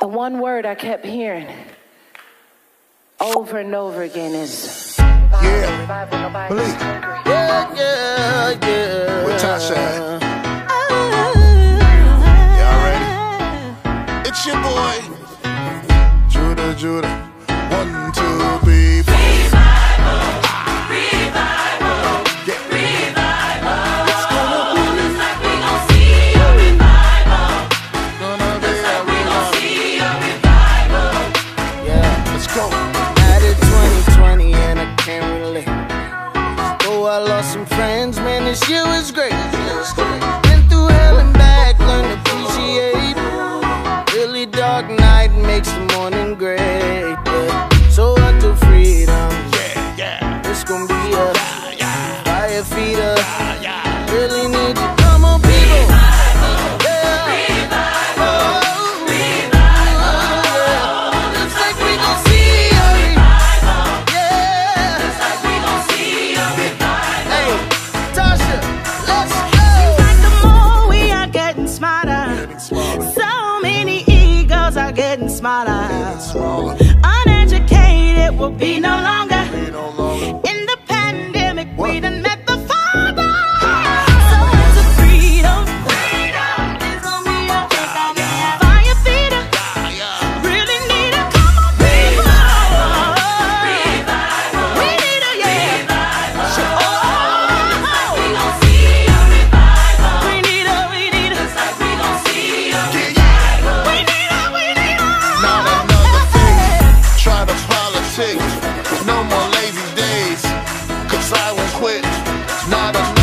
The one word I kept hearing over and over again is yeah. Believe. Yeah, yeah, yeah. With Tasha. Y'all ready? It's your boy, Juda, Juda. One, two, three. lost some friends, man, this year was great. Been through hell and back, learned to appreciate. Really dark night makes the morning great. Yeah. So until freedom, yeah, yeah. it's gonna be a yeah, yeah. fire. my. Uneducated will be no longer. not a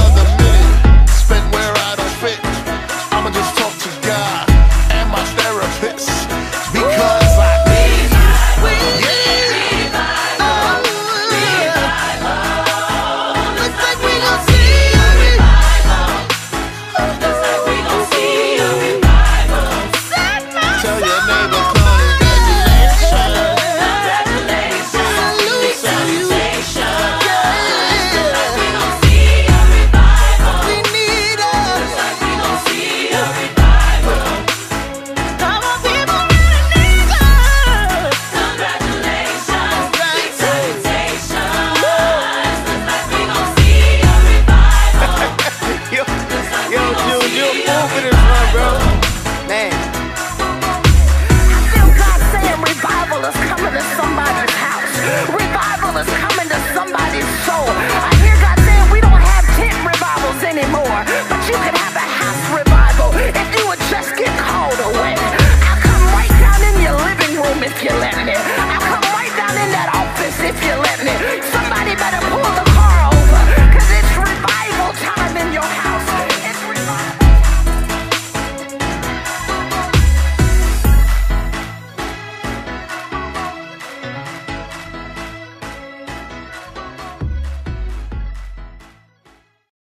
Somebody better pull the